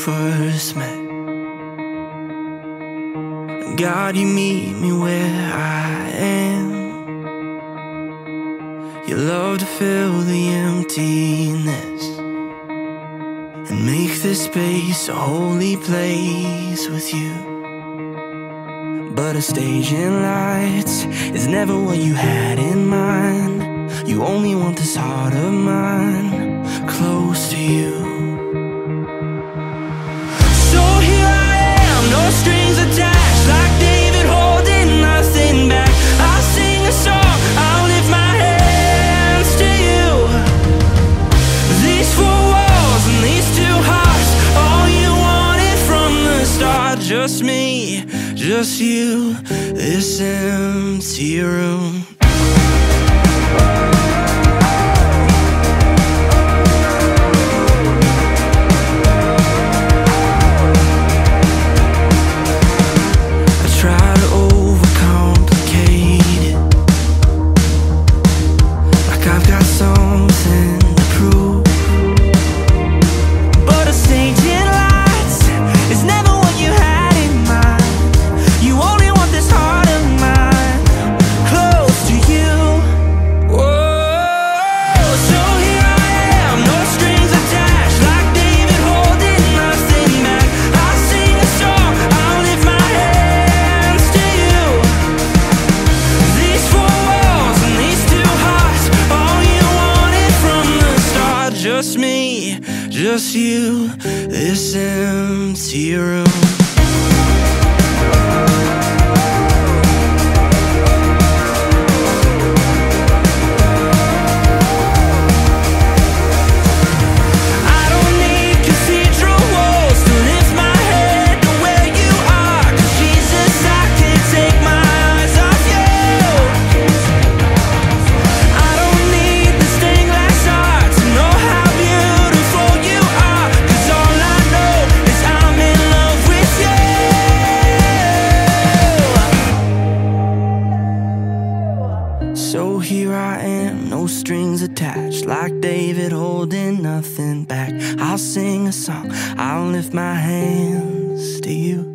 first met. God, you meet me where I am. You love to fill the emptiness and make this space a holy place with you. But a stage in lights is never what you had in mind. You only want this heart of mine close to you. Just me, just you, this empty room. Just me, just you, this empty room So here I am, no strings attached, like David holding nothing back. I'll sing a song, I'll lift my hands to you.